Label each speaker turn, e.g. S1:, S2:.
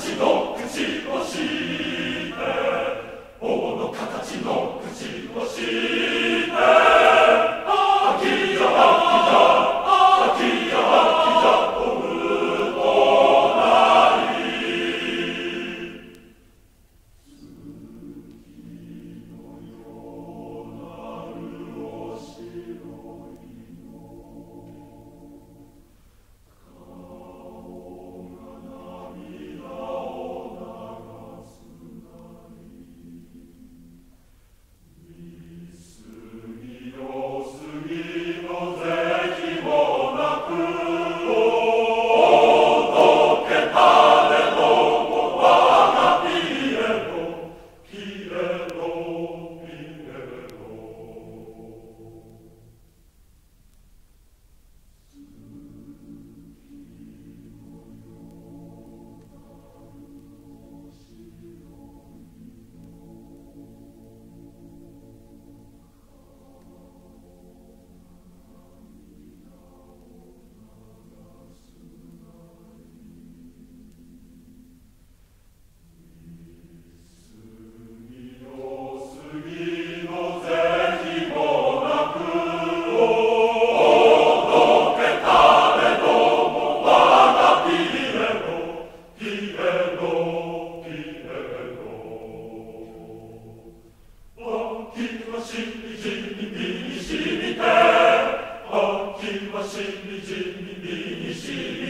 S1: ちの口しい？shimmy, shimmy, shimmy, shimmy,